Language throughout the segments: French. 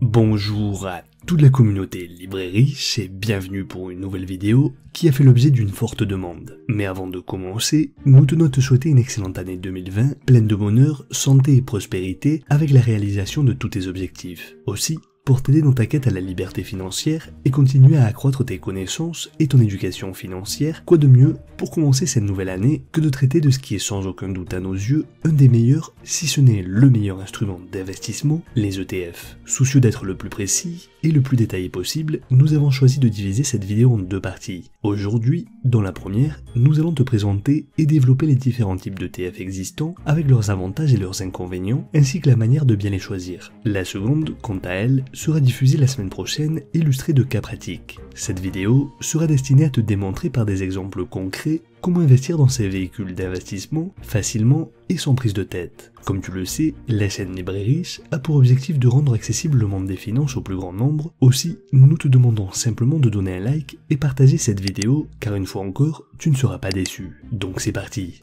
Bonjour à toute la communauté librairie et bienvenue pour une nouvelle vidéo qui a fait l'objet d'une forte demande. Mais avant de commencer, nous tenons à te souhaiter une excellente année 2020, pleine de bonheur, santé et prospérité avec la réalisation de tous tes objectifs. Aussi, pour t'aider dans ta quête à la liberté financière et continuer à accroître tes connaissances et ton éducation financière, quoi de mieux pour commencer cette nouvelle année que de traiter de ce qui est sans aucun doute à nos yeux un des meilleurs, si ce n'est le meilleur instrument d'investissement, les ETF. Soucieux d'être le plus précis et le plus détaillé possible, nous avons choisi de diviser cette vidéo en deux parties. Aujourd'hui, dans la première, nous allons te présenter et développer les différents types d'ETF existants avec leurs avantages et leurs inconvénients, ainsi que la manière de bien les choisir. La seconde, quant à elle, sera diffusée la semaine prochaine, illustrée de cas pratiques. Cette vidéo sera destinée à te démontrer par des exemples concrets comment investir dans ces véhicules d'investissement facilement et sans prise de tête. Comme tu le sais, la chaîne Librairie a pour objectif de rendre accessible le monde des finances au plus grand nombre. Aussi, nous te demandons simplement de donner un like et partager cette vidéo car une fois encore, tu ne seras pas déçu. Donc c'est parti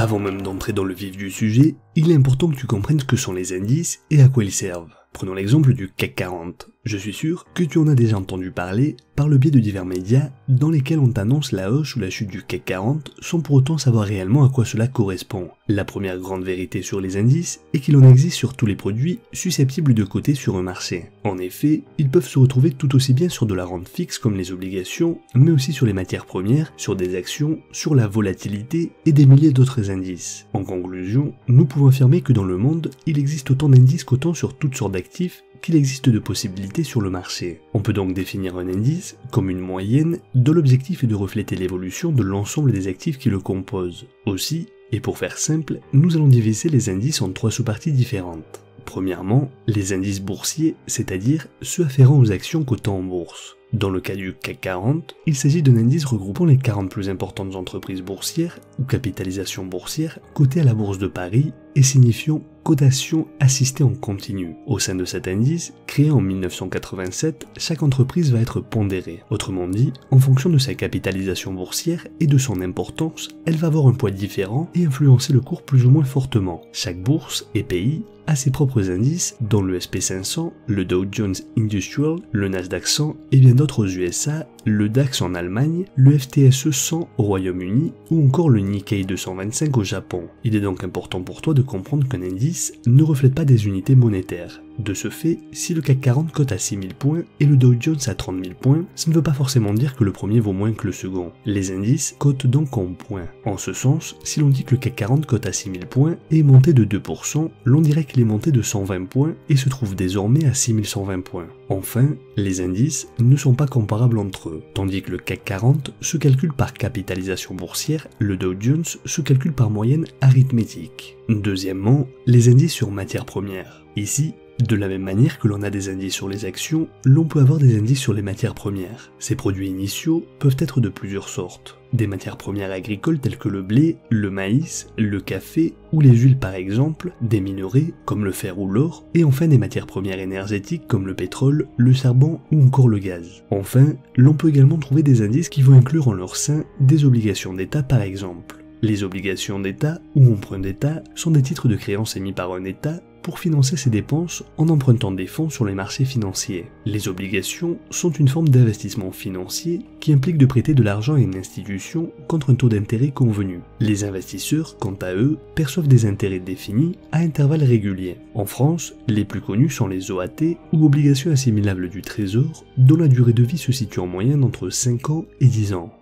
Avant même d'entrer dans le vif du sujet, il est important que tu comprennes ce que sont les indices et à quoi ils servent. Prenons l'exemple du CAC 40. Je suis sûr que tu en as déjà entendu parler par le biais de divers médias dans lesquels on t'annonce la hausse ou la chute du CAC 40 sans pour autant savoir réellement à quoi cela correspond. La première grande vérité sur les indices est qu'il en existe sur tous les produits susceptibles de coter sur un marché. En effet, ils peuvent se retrouver tout aussi bien sur de la rente fixe comme les obligations, mais aussi sur les matières premières, sur des actions, sur la volatilité et des milliers d'autres indices. En conclusion, nous pouvons affirmer que dans le monde, il existe autant d'indices qu'autant sur toutes sortes qu'il existe de possibilités sur le marché. On peut donc définir un indice comme une moyenne dont l'objectif est de refléter l'évolution de l'ensemble des actifs qui le composent. Aussi, et pour faire simple, nous allons diviser les indices en trois sous-parties différentes. Premièrement, les indices boursiers, c'est-à-dire ceux afférents aux actions cotées en bourse. Dans le cas du CAC 40, il s'agit d'un indice regroupant les 40 plus importantes entreprises boursières ou capitalisation boursière cotées à la bourse de Paris et signifiant cotation assistée en continu. Au sein de cet indice, créé en 1987, chaque entreprise va être pondérée. Autrement dit, en fonction de sa capitalisation boursière et de son importance, elle va avoir un poids différent et influencer le cours plus ou moins fortement. Chaque bourse et pays a ses propres indices, dont le SP500, le Dow Jones Industrial, le Nasdaq 100 et bien d'autres aux USA, le DAX en Allemagne, le FTSE 100 au Royaume-Uni ou encore le Nikkei 225 au Japon. Il est donc important pour toi de comprendre qu'un indice ne reflète pas des unités monétaires. De ce fait, si le CAC 40 cote à 6000 points et le Dow Jones à 30 000 points, ça ne veut pas forcément dire que le premier vaut moins que le second. Les indices cotent donc en points. En ce sens, si l'on dit que le CAC 40 cote à 6000 points et est monté de 2%, l'on dirait qu'il est monté de 120 points et se trouve désormais à 6120 points. Enfin, les indices ne sont pas comparables entre eux. Tandis que le CAC 40 se calcule par capitalisation boursière, le Dow Jones se calcule par moyenne arithmétique. Deuxièmement, les indices sur matières premières. Ici, de la même manière que l'on a des indices sur les actions, l'on peut avoir des indices sur les matières premières. Ces produits initiaux peuvent être de plusieurs sortes. Des matières premières agricoles telles que le blé, le maïs, le café ou les huiles par exemple, des minerais comme le fer ou l'or, et enfin des matières premières énergétiques comme le pétrole, le charbon ou encore le gaz. Enfin, l'on peut également trouver des indices qui vont inclure en leur sein des obligations d'État par exemple. Les obligations d'État ou emprunts d'État sont des titres de créance émis par un État pour financer ses dépenses en empruntant des fonds sur les marchés financiers. Les obligations sont une forme d'investissement financier qui implique de prêter de l'argent à une institution contre un taux d'intérêt convenu. Les investisseurs, quant à eux, perçoivent des intérêts définis à intervalles réguliers. En France, les plus connus sont les OAT ou obligations assimilables du Trésor dont la durée de vie se situe en moyenne entre 5 ans et 10 ans.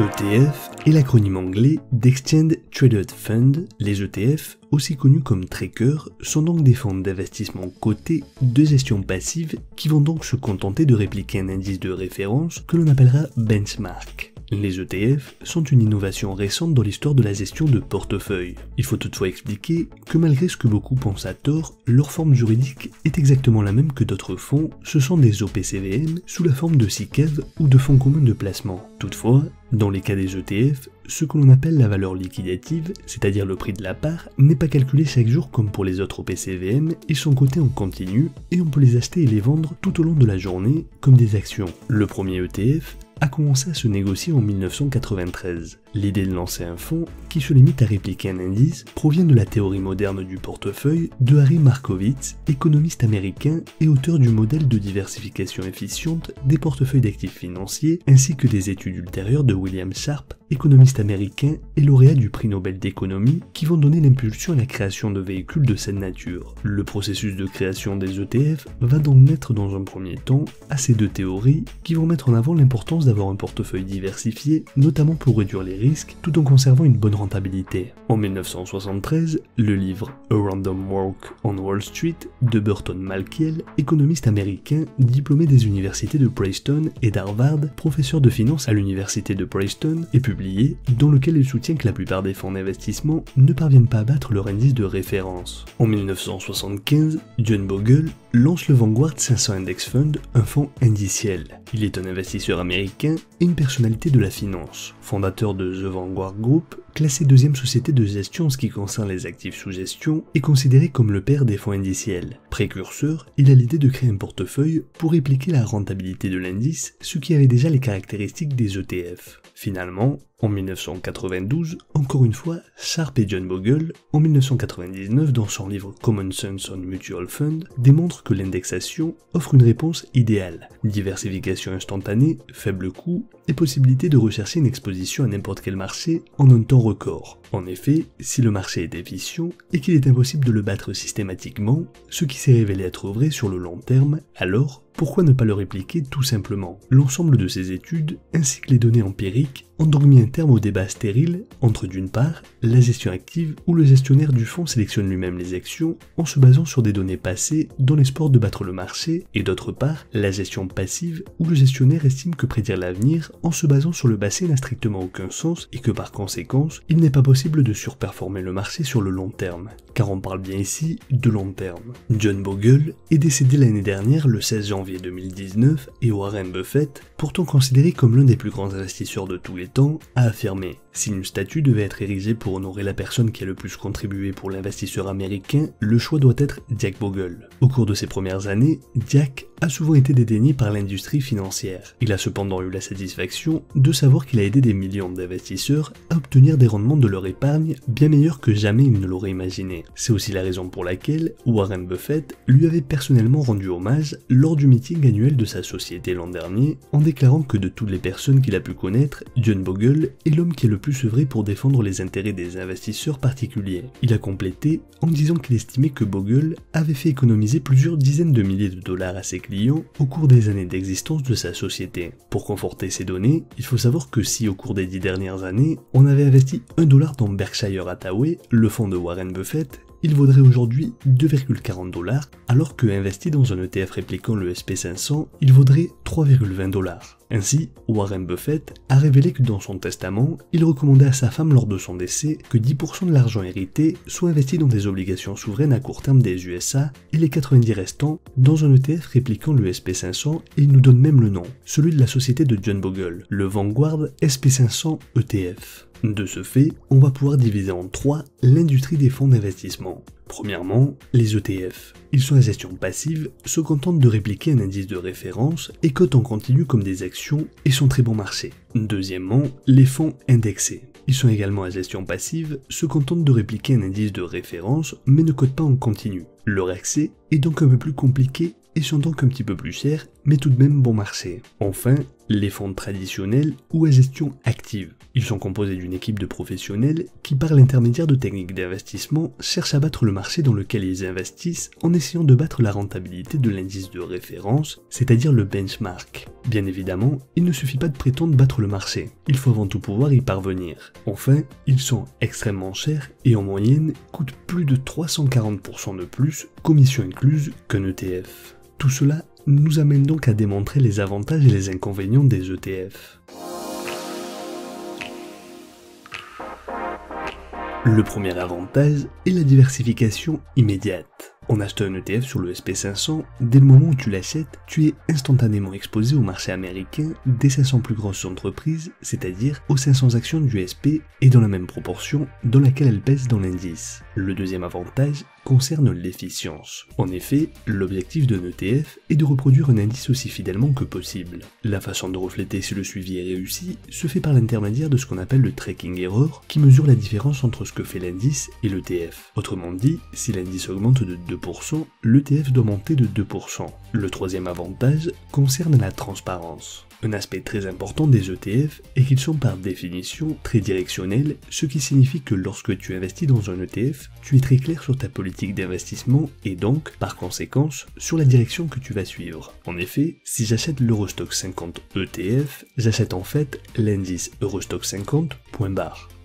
ETF est l'acronyme anglais d'Exchanged Traded Fund. Les ETF, aussi connus comme trackers, sont donc des fonds d'investissement cotés de gestion passive qui vont donc se contenter de répliquer un indice de référence que l'on appellera benchmark. Les ETF sont une innovation récente dans l'histoire de la gestion de portefeuille. Il faut toutefois expliquer que malgré ce que beaucoup pensent à tort, leur forme juridique est exactement la même que d'autres fonds, ce sont des OPCVM sous la forme de SICAV ou de fonds communs de placement. Toutefois, dans les cas des ETF, ce que l'on appelle la valeur liquidative, c'est-à-dire le prix de la part, n'est pas calculé chaque jour comme pour les autres OPCVM et sont cotés en continu et on peut les acheter et les vendre tout au long de la journée comme des actions. Le premier ETF a commencé à se négocier en 1993. L'idée de lancer un fonds qui se limite à répliquer un indice provient de la théorie moderne du portefeuille de Harry Markowitz, économiste américain et auteur du modèle de diversification efficiente des portefeuilles d'actifs financiers ainsi que des études ultérieures de William Sharp, économiste américain et lauréat du prix Nobel d'économie qui vont donner l'impulsion à la création de véhicules de cette nature. Le processus de création des ETF va donc naître dans un premier temps à ces deux théories qui vont mettre en avant l'importance d'avoir un portefeuille diversifié, notamment pour réduire les risques tout en conservant une bonne rentabilité. En 1973, le livre A Random Walk on Wall Street de Burton Malkiel, économiste américain diplômé des universités de Princeton et d'Harvard, professeur de finance à l'université de Princeton, est publié, dans lequel il soutient que la plupart des fonds d'investissement ne parviennent pas à battre leur indice de référence. En 1975, John Bogle lance le Vanguard 500 Index Fund, un fonds indiciel. Il est un investisseur américain et une personnalité de la finance, fondateur de The Vanguard Group, classé deuxième société de gestion en ce qui concerne les actifs sous gestion, est considéré comme le père des fonds indiciels. Précurseur, il a l'idée de créer un portefeuille pour répliquer la rentabilité de l'indice, ce qui avait déjà les caractéristiques des ETF. Finalement, en 1992, encore une fois, Sharp et John Bogle, en 1999 dans son livre Common Sense on Mutual Fund, démontrent que l'indexation offre une réponse idéale. Diversification instantanée, faible coût et possibilité de rechercher une exposition à n'importe quel marché en un temps record. En effet, si le marché est efficient et qu'il est impossible de le battre systématiquement, ce qui s'est révélé être vrai sur le long terme, alors pourquoi ne pas le répliquer tout simplement? L'ensemble de ces études, ainsi que les données empiriques, ont donc mis un terme au débat stérile entre d'une part la gestion active où le gestionnaire du fonds sélectionne lui-même les actions en se basant sur des données passées dans l'espoir de battre le marché et d'autre part la gestion passive où le gestionnaire estime que prédire l'avenir en se basant sur le passé n'a strictement aucun sens et que par conséquence il n'est pas possible de surperformer le marché sur le long terme car on parle bien ici de long terme. John Bogle est décédé l'année dernière le 16 janvier 2019 et Warren Buffett, pourtant considéré comme l'un des plus grands investisseurs de tous les temps, a affirmé si une statue devait être érigée pour honorer la personne qui a le plus contribué pour l'investisseur américain, le choix doit être Jack Bogle. Au cours de ses premières années, Jack a souvent été dédaigné par l'industrie financière. Il a cependant eu la satisfaction de savoir qu'il a aidé des millions d'investisseurs à obtenir des rendements de leur épargne bien meilleurs que jamais il ne l'aurait imaginé. C'est aussi la raison pour laquelle Warren Buffett lui avait personnellement rendu hommage lors du meeting annuel de sa société l'an dernier en déclarant que de toutes les personnes qu'il a pu connaître, John Bogle est l'homme qui est le plus œuvré pour défendre les intérêts des investisseurs particuliers. Il a complété en disant qu'il estimait que Bogle avait fait économiser plusieurs dizaines de milliers de dollars à ses clients au cours des années d'existence de sa société. Pour conforter ces données, il faut savoir que si au cours des dix dernières années, on avait investi un dollar dans Berkshire Hathaway, le fonds de Warren Buffett, il vaudrait aujourd'hui 2,40 dollars, alors que investi dans un ETF répliquant le SP500, il vaudrait 3,20 dollars. Ainsi, Warren Buffett a révélé que dans son testament, il recommandait à sa femme lors de son décès que 10% de l'argent hérité soit investi dans des obligations souveraines à court terme des USA et les 90 restants dans un ETF répliquant le SP500 et il nous donne même le nom, celui de la société de John Bogle, le Vanguard SP500 ETF. De ce fait, on va pouvoir diviser en trois l'industrie des fonds d'investissement. Premièrement, les ETF. Ils sont à gestion passive, se contentent de répliquer un indice de référence et cotent en continu comme des actions et sont très bon marché. Deuxièmement, les fonds indexés. Ils sont également à gestion passive, se contentent de répliquer un indice de référence mais ne cotent pas en continu. Leur accès est donc un peu plus compliqué et sont donc un petit peu plus chers, mais tout de même bon marché. Enfin, les fonds traditionnels ou à gestion active. Ils sont composés d'une équipe de professionnels qui, par l'intermédiaire de techniques d'investissement, cherchent à battre le marché dans lequel ils investissent en essayant de battre la rentabilité de l'indice de référence, c'est-à-dire le benchmark. Bien évidemment, il ne suffit pas de prétendre battre le marché, il faut avant tout pouvoir y parvenir. Enfin, ils sont extrêmement chers et en moyenne coûtent plus de 340% de plus, commission incluse, qu'un ETF. Tout cela nous amène donc à démontrer les avantages et les inconvénients des ETF. Le premier avantage est la diversification immédiate. On achète un ETF sur le SP500, dès le moment où tu l'achètes, tu es instantanément exposé au marché américain des 500 plus grosses entreprises, c'est-à-dire aux 500 actions du SP et dans la même proportion dans laquelle elles pèsent dans l'indice. Le deuxième avantage concerne l'efficience. En effet, l'objectif d'un ETF est de reproduire un indice aussi fidèlement que possible. La façon de refléter si le suivi est réussi se fait par l'intermédiaire de ce qu'on appelle le tracking error, qui mesure la différence entre ce que fait l'indice et l'ETF. Autrement dit, si l'indice augmente de 2%, l'ETF doit monter de 2%. Le troisième avantage concerne la transparence. Un aspect très important des ETF est qu'ils sont par définition très directionnels, ce qui signifie que lorsque tu investis dans un ETF, tu es très clair sur ta politique d'investissement et donc, par conséquence, sur la direction que tu vas suivre. En effet, si j'achète l'Eurostock 50 ETF, j'achète en fait l'indice Eurostock 50,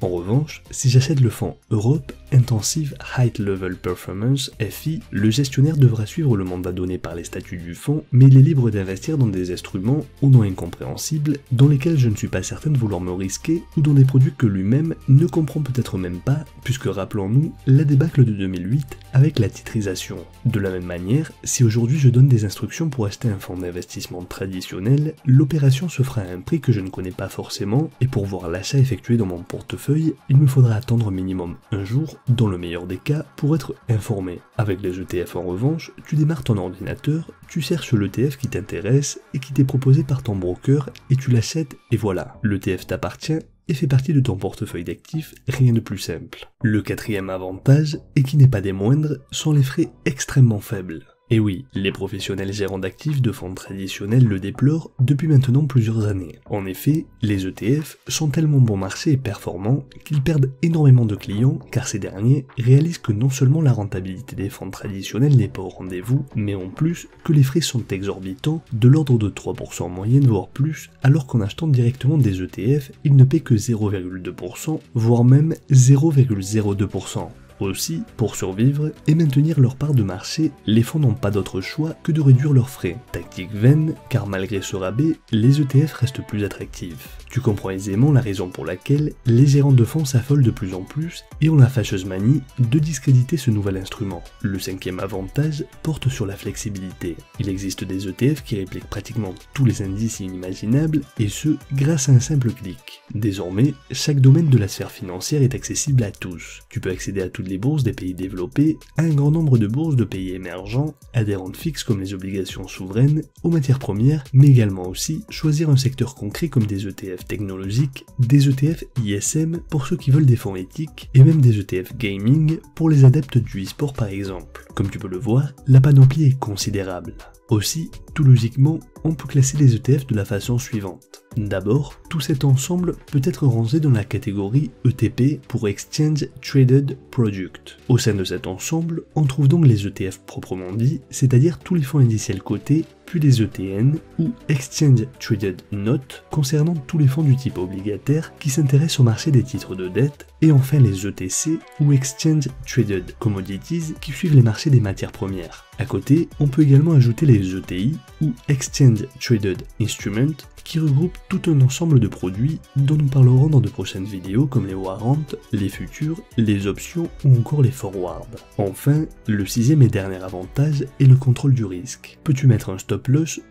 En revanche, si j'achète le fonds Europe Intensive High Level Performance FI, le gestionnaire devra suivre le mandat donné par les statuts du fonds, mais il est libre d'investir dans des instruments ou non incompréhensibles, dans lesquels je ne suis pas certain de vouloir me risquer, ou dans des produits que lui-même ne comprend peut-être même pas, puisque rappelons-nous la débâcle de 2008 avec la titrisation. De la même manière, si aujourd'hui je donne des instructions pour acheter un fonds d'investissement traditionnel, l'opération se fera à un prix que je ne connais pas forcément, et pour voir l'achat effectué dans mon portefeuille, il me faudra attendre minimum un jour, dans le meilleur des cas, pour être informé. Avec les ETF en revanche, tu démarres ton ordinateur, tu cherches l'ETF qui t'intéresse et qui t'est proposé par ton broker et tu l'achètes et voilà, l'ETF t'appartient et fait partie de ton portefeuille d'actifs, rien de plus simple. Le quatrième avantage, et qui n'est pas des moindres, sont les frais extrêmement faibles. Et oui, les professionnels gérants d'actifs de fonds traditionnels le déplorent depuis maintenant plusieurs années. En effet, les ETF sont tellement bon marché et performants qu'ils perdent énormément de clients car ces derniers réalisent que non seulement la rentabilité des fonds traditionnels n'est pas au rendez-vous, mais en plus que les frais sont exorbitants, de l'ordre de 3% en moyenne voire plus, alors qu'en achetant directement des ETF, ils ne paient que 0,2%, voire même 0,02%. Aussi, pour survivre et maintenir leur part de marché, les fonds n'ont pas d'autre choix que de réduire leurs frais. Tactique vaine, car malgré ce rabais, les ETF restent plus attractifs. Tu comprends aisément la raison pour laquelle les gérants de fonds s'affolent de plus en plus et ont la fâcheuse manie de discréditer ce nouvel instrument. Le cinquième avantage porte sur la flexibilité. Il existe des ETF qui répliquent pratiquement tous les indices inimaginables et ce, grâce à un simple clic. Désormais, chaque domaine de la sphère financière est accessible à tous. Tu peux accéder à toutes les bourses des pays développés, un grand nombre de bourses de pays émergents, à des rentes fixes comme les obligations souveraines, aux matières premières, mais également aussi choisir un secteur concret comme des ETF technologiques, des ETF ISM pour ceux qui veulent des fonds éthiques, et même des ETF gaming pour les adeptes du e-sport par exemple. Comme tu peux le voir, la panoplie est considérable. Aussi, tout logiquement, on peut classer les ETF de la façon suivante. D'abord, tout cet ensemble peut être rangé dans la catégorie ETP pour Exchange Traded Product. Au sein de cet ensemble, on trouve donc les ETF proprement dits, c'est-à-dire tous les fonds indiciels cotés, puis les ETN ou Exchange Traded Note concernant tous les fonds du type obligataire qui s'intéressent au marché des titres de dette, et enfin les ETC ou Exchange Traded Commodities qui suivent les marchés des matières premières. À côté, on peut également ajouter les ETI ou Exchange Traded Instruments qui regroupent tout un ensemble de produits dont nous parlerons dans de prochaines vidéos comme les warrants, les futurs, les options ou encore les forwards. Enfin, le sixième et dernier avantage est le contrôle du risque. Peux-tu mettre un stop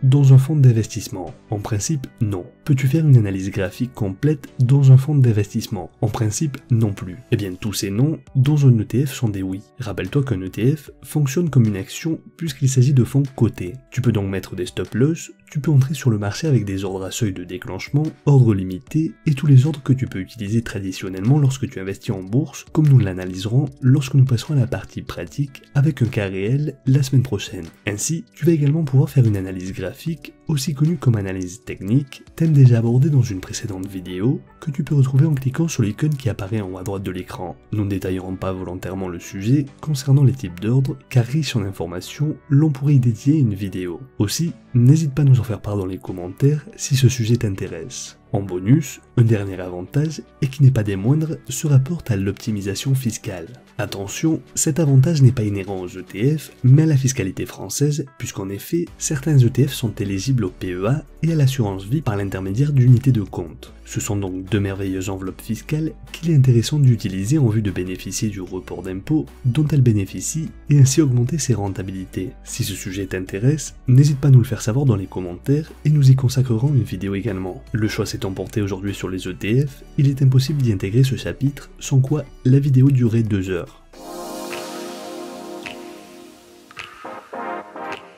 dans un fonds d'investissement En principe, non. Peux-tu faire une analyse graphique complète dans un fonds d'investissement? En principe, non plus. Eh bien, tous ces noms dans un ETF sont des oui. Rappelle-toi qu'un ETF fonctionne comme une action puisqu'il s'agit de fonds cotés. Tu peux donc mettre des stop loss, tu peux entrer sur le marché avec des ordres à seuil de déclenchement, ordre limité et tous les ordres que tu peux utiliser traditionnellement lorsque tu investis en bourse, comme nous l'analyserons lorsque nous passerons à la partie pratique avec un cas réel la semaine prochaine. Ainsi, tu vas également pouvoir faire une analyse graphique, aussi connue comme analyse technique, thème déjà abordé dans une précédente vidéo, que tu peux retrouver en cliquant sur l'icône qui apparaît en haut à droite de l'écran. Nous ne détaillerons pas volontairement le sujet concernant les types d'ordres, car riche en informations, l'on pourrait y dédier une vidéo. Aussi, n'hésite pas à nous en faire part dans les commentaires si ce sujet t'intéresse. En bonus, un dernier avantage, et qui n'est pas des moindres, se rapporte à l'optimisation fiscale. Attention, cet avantage n'est pas inhérent aux ETF, mais à la fiscalité française, puisqu'en effet, certains ETF sont éligibles au PEA et à l'assurance vie par l'intermédiaire d'unités de compte. Ce sont donc deux merveilleuses enveloppes fiscales qu'il est intéressant d'utiliser en vue de bénéficier du report d'impôts dont elles bénéficient et ainsi augmenter ses rentabilités. Si ce sujet t'intéresse, n'hésite pas à nous le faire savoir dans les commentaires et nous y consacrerons une vidéo également. Le choix s'étant porté aujourd'hui sur les ETF, il est impossible d'y intégrer ce chapitre, sans quoi la vidéo durerait deux heures.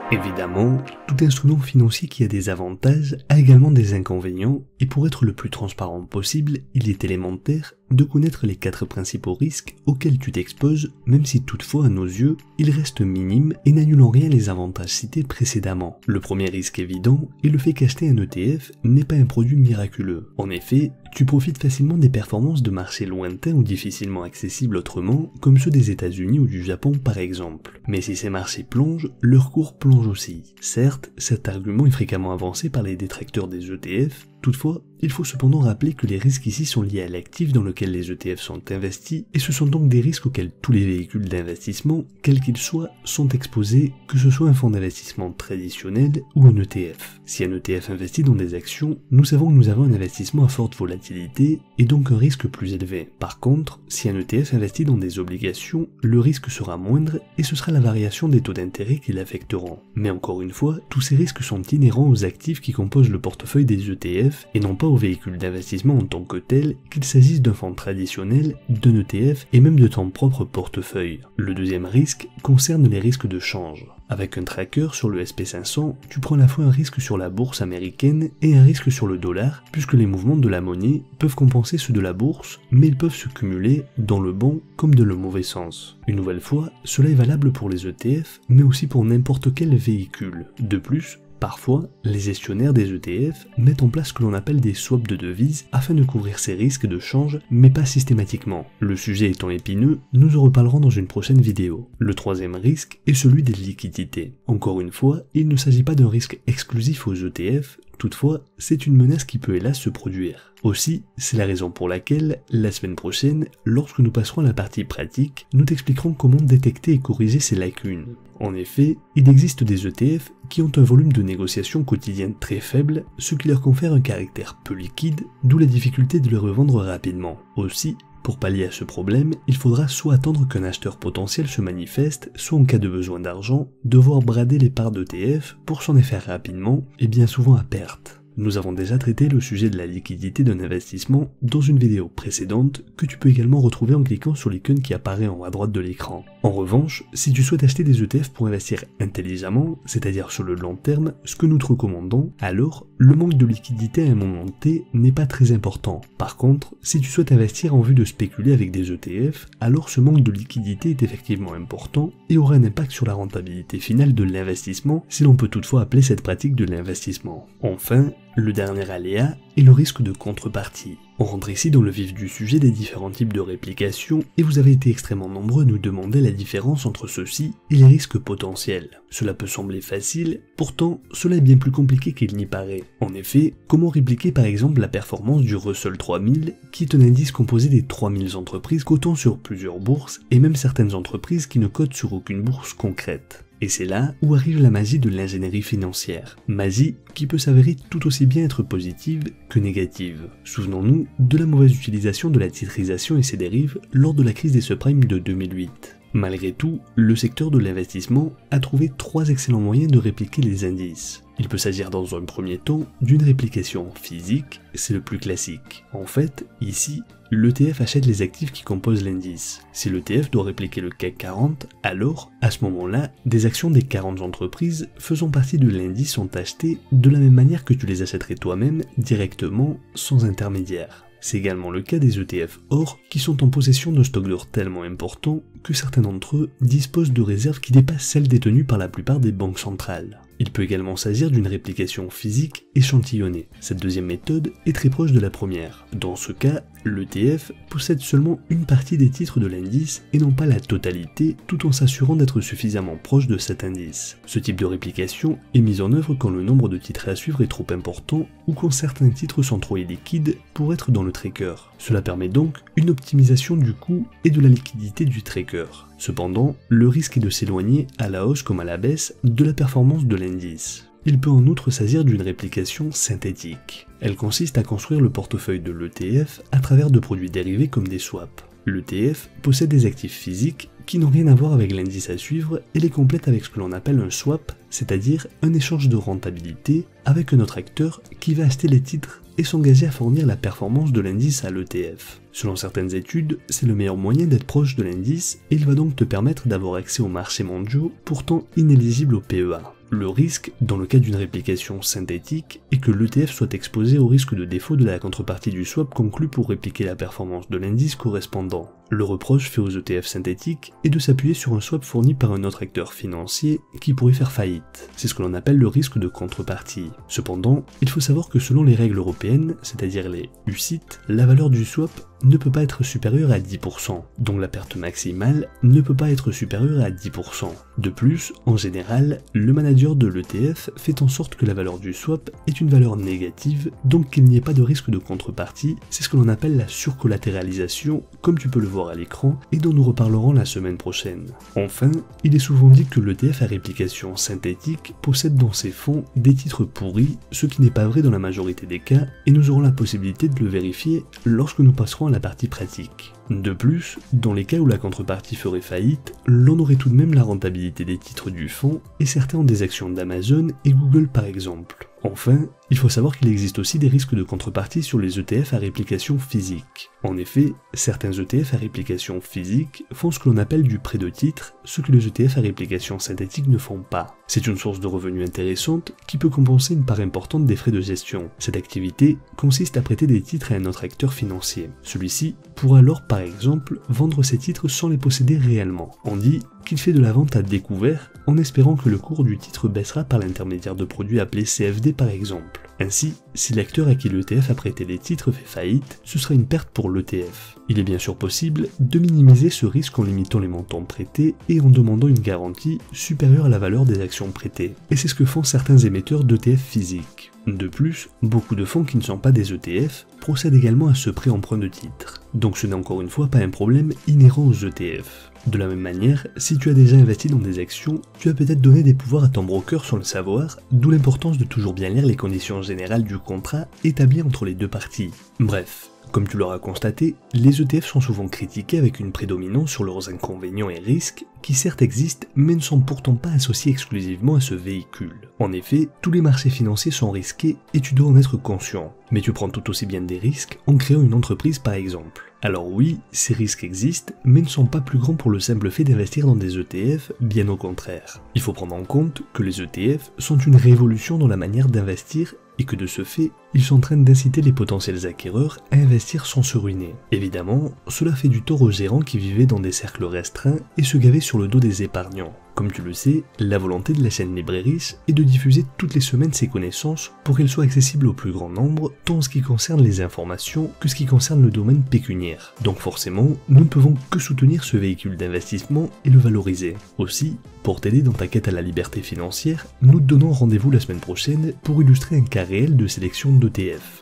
Évidemment, tout instrument financier qui a des avantages a également des inconvénients, et pour être le plus transparent possible, il est élémentaire de connaître les quatre principaux risques auxquels tu t'exposes, même si toutefois à nos yeux, ils restent minimes et n'annulent en rien les avantages cités précédemment. Le premier risque évident est le fait qu'acheter un ETF n'est pas un produit miraculeux. En effet, tu profites facilement des performances de marchés lointains ou difficilement accessibles autrement, comme ceux des États-Unis ou du Japon par exemple. Mais si ces marchés plongent, leur cours plonge aussi. Certes, cet argument est fréquemment avancé par les détracteurs des ETF, Toutefois, il faut cependant rappeler que les risques ici sont liés à l'actif dans lequel les ETF sont investis, et ce sont donc des risques auxquels tous les véhicules d'investissement, quels qu'ils soient, sont exposés, que ce soit un fonds d'investissement traditionnel ou un ETF. Si un ETF investit dans des actions, nous savons que nous avons un investissement à forte volatilité, et donc un risque plus élevé. Par contre, si un ETF investit dans des obligations, le risque sera moindre, et ce sera la variation des taux d'intérêt qui l'affecteront. Mais encore une fois, tous ces risques sont inhérents aux actifs qui composent le portefeuille des ETF, et non pas aux véhicules d'investissement en tant que tel, qu'il s'agisse d'un fonds traditionnel, d'un ETF et même de ton propre portefeuille. Le deuxième risque concerne les risques de change. Avec un tracker sur le SP500, tu prends à la fois un risque sur la bourse américaine et un risque sur le dollar, puisque les mouvements de la monnaie peuvent compenser ceux de la bourse, mais ils peuvent se cumuler dans le bon comme dans le mauvais sens. Une nouvelle fois, cela est valable pour les ETF, mais aussi pour n'importe quel véhicule. De plus, Parfois, les gestionnaires des ETF mettent en place ce que l'on appelle des swaps de devises afin de couvrir ces risques de change, mais pas systématiquement. Le sujet étant épineux, nous en reparlerons dans une prochaine vidéo. Le troisième risque est celui des liquidités. Encore une fois, il ne s'agit pas d'un risque exclusif aux ETF, Toutefois, c'est une menace qui peut hélas se produire. Aussi, c'est la raison pour laquelle, la semaine prochaine, lorsque nous passerons à la partie pratique, nous t'expliquerons comment détecter et corriger ces lacunes. En effet, il existe des ETF qui ont un volume de négociation quotidien très faible, ce qui leur confère un caractère peu liquide, d'où la difficulté de le revendre rapidement. Aussi, pour pallier à ce problème, il faudra soit attendre qu'un acheteur potentiel se manifeste, soit en cas de besoin d'argent, devoir brader les parts d'ETF pour s'en faire rapidement et bien souvent à perte. Nous avons déjà traité le sujet de la liquidité d'un investissement dans une vidéo précédente que tu peux également retrouver en cliquant sur l'icône qui apparaît en haut à droite de l'écran. En revanche, si tu souhaites acheter des ETF pour investir intelligemment, c'est-à-dire sur le long terme, ce que nous te recommandons, alors le manque de liquidité à un moment T n'est pas très important. Par contre, si tu souhaites investir en vue de spéculer avec des ETF, alors ce manque de liquidité est effectivement important et aura un impact sur la rentabilité finale de l'investissement si l'on peut toutefois appeler cette pratique de l'investissement. Enfin, le dernier aléa est le risque de contrepartie. On rentre ici dans le vif du sujet des différents types de réplication et vous avez été extrêmement nombreux à nous demander la différence entre ceux-ci et les risques potentiels. Cela peut sembler facile, pourtant cela est bien plus compliqué qu'il n'y paraît. En effet, comment répliquer par exemple la performance du Russell 3000 qui est un indice composé des 3000 entreprises cotant sur plusieurs bourses et même certaines entreprises qui ne cotent sur aucune bourse concrète? Et c'est là où arrive la magie de l'ingénierie financière. Magie qui peut s'avérer tout aussi bien être positive que négative. Souvenons-nous de la mauvaise utilisation de la titrisation et ses dérives lors de la crise des subprimes de 2008. Malgré tout, le secteur de l'investissement a trouvé trois excellents moyens de répliquer les indices. Il peut s'agir dans un premier temps d'une réplication physique, c'est le plus classique. En fait, ici, l'ETF achète les actifs qui composent l'indice. Si l'ETF doit répliquer le CAC 40, alors, à ce moment-là, des actions des 40 entreprises faisant partie de l'indice sont achetées de la même manière que tu les achèterais toi-même directement, sans intermédiaire. C'est également le cas des ETF or qui sont en possession d'un stock d'or tellement important que certains d'entre eux disposent de réserves qui dépassent celles détenues par la plupart des banques centrales. Il peut également s'agir d'une réplication physique échantillonnée. Cette deuxième méthode est très proche de la première. Dans ce cas, l'ETF possède seulement une partie des titres de l'indice et non pas la totalité, tout en s'assurant d'être suffisamment proche de cet indice. Ce type de réplication est mis en œuvre quand le nombre de titres à suivre est trop important ou quand certains titres sont trop illiquides pour être dans le tracker. Cela permet donc une optimisation du coût et de la liquidité du tracker. Cependant, le risque est de s'éloigner à la hausse comme à la baisse de la performance de l'indice. Il peut en outre s'agir d'une réplication synthétique. Elle consiste à construire le portefeuille de l'ETF à travers de produits dérivés comme des swaps. L'ETF possède des actifs physiques qui n'ont rien à voir avec l'indice à suivre et les complète avec ce que l'on appelle un swap, c'est-à-dire un échange de rentabilité avec un autre acteur qui va acheter les titres et s'engager à fournir la performance de l'indice à l'ETF. Selon certaines études, c'est le meilleur moyen d'être proche de l'indice et il va donc te permettre d'avoir accès aux marchés mondiaux pourtant inéligibles au PEA. Le risque, dans le cas d'une réplication synthétique, est que l'ETF soit exposé au risque de défaut de la contrepartie du swap conclu pour répliquer la performance de l'indice correspondant. Le reproche fait aux ETF synthétiques est de s'appuyer sur un swap fourni par un autre acteur financier qui pourrait faire faillite. C'est ce que l'on appelle le risque de contrepartie. Cependant, il faut savoir que selon les règles européennes, c'est-à-dire les UCIT, la valeur du swap ne peut pas être supérieure à 10%, donc la perte maximale ne peut pas être supérieure à 10%. De plus, en général, le manager de l'ETF fait en sorte que la valeur du swap est une valeur négative, donc qu'il n'y ait pas de risque de contrepartie, c'est ce que l'on appelle la surcollatéralisation, comme tu peux le voir à l'écran et dont nous reparlerons la semaine prochaine. Enfin, il est souvent dit que l'ETF à réplication synthétique possède dans ses fonds des titres pourris, ce qui n'est pas vrai dans la majorité des cas, et nous aurons la possibilité de le vérifier lorsque nous passerons à la partie pratique. De plus, dans les cas où la contrepartie ferait faillite, l'on aurait tout de même la rentabilité des titres du fonds, et certains des actions d'Amazon et Google par exemple. Enfin, il faut savoir qu'il existe aussi des risques de contrepartie sur les ETF à réplication physique. En effet, certains ETF à réplication physique font ce que l'on appelle du prêt de titre, ce que les ETF à réplication synthétique ne font pas. C'est une source de revenus intéressante qui peut compenser une part importante des frais de gestion. Cette activité consiste à prêter des titres à un autre acteur financier. Celui-ci pourra alors par exemple vendre ses titres sans les posséder réellement. On dit qu'il fait de la vente à découvert en espérant que le cours du titre baissera par l'intermédiaire de produits appelés CFD par exemple. Ainsi, si l'acteur à qui l'ETF a prêté les titres fait faillite, ce sera une perte pour l'ETF. Il est bien sûr possible de minimiser ce risque en limitant les montants prêtés et en demandant une garantie supérieure à la valeur des actions prêtées. Et c'est ce que font certains émetteurs d'ETF physiques. De plus, beaucoup de fonds qui ne sont pas des ETF procèdent également à ce prêt-emprunt de titres. Donc ce n'est encore une fois pas un problème inhérent aux ETF. De la même manière, si tu as déjà investi dans des actions, tu as peut-être donné des pouvoirs à ton broker sans le savoir, d'où l'importance de toujours bien lire les conditions générales du contrat établi entre les deux parties. Bref, comme tu l'auras constaté, les ETF sont souvent critiqués avec une prédominance sur leurs inconvénients et risques, qui certes existent, mais ne sont pourtant pas associés exclusivement à ce véhicule. En effet, tous les marchés financiers sont risqués et tu dois en être conscient. Mais tu prends tout aussi bien des risques en créant une entreprise par exemple. Alors oui, ces risques existent, mais ne sont pas plus grands pour le simple fait d'investir dans des ETF, bien au contraire. Il faut prendre en compte que les ETF sont une révolution dans la manière d'investir et que de ce fait, ils train d'inciter les potentiels acquéreurs à investir sans se ruiner. Évidemment, cela fait du tort aux gérants qui vivaient dans des cercles restreints et se gavaient sur le dos des épargnants. Comme tu le sais, la volonté de la chaîne Librairis est de diffuser toutes les semaines ses connaissances pour qu'elles soient accessibles au plus grand nombre, tant en ce qui concerne les informations que ce qui concerne le domaine pécuniaire. Donc forcément, nous ne pouvons que soutenir ce véhicule d'investissement et le valoriser. Aussi, pour t'aider dans ta quête à la liberté financière, nous te donnons rendez-vous la semaine prochaine pour illustrer un cas réel de sélection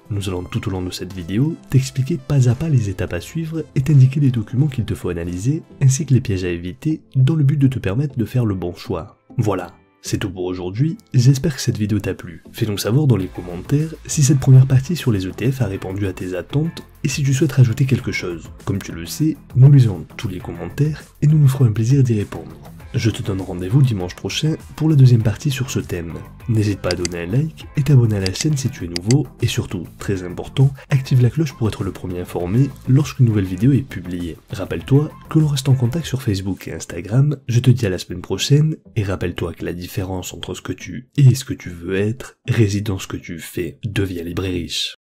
Nous allons tout au long de cette vidéo t'expliquer pas à pas les étapes à suivre et t'indiquer les documents qu'il te faut analyser ainsi que les pièges à éviter dans le but de te permettre de faire le bon choix. Voilà, c'est tout pour aujourd'hui, j'espère que cette vidéo t'a plu. Fais-nous savoir dans les commentaires si cette première partie sur les ETF a répondu à tes attentes et si tu souhaites rajouter quelque chose. Comme tu le sais, nous lisons tous les commentaires et nous nous ferons un plaisir d'y répondre. Je te donne rendez-vous dimanche prochain pour la deuxième partie sur ce thème. N'hésite pas à donner un like et t'abonner à la chaîne si tu es nouveau et surtout, très important, active la cloche pour être le premier informé lorsqu'une nouvelle vidéo est publiée. Rappelle-toi que l'on reste en contact sur Facebook et Instagram, je te dis à la semaine prochaine et rappelle-toi que la différence entre ce que tu es et ce que tu veux être réside dans ce que tu fais. Deviens libre.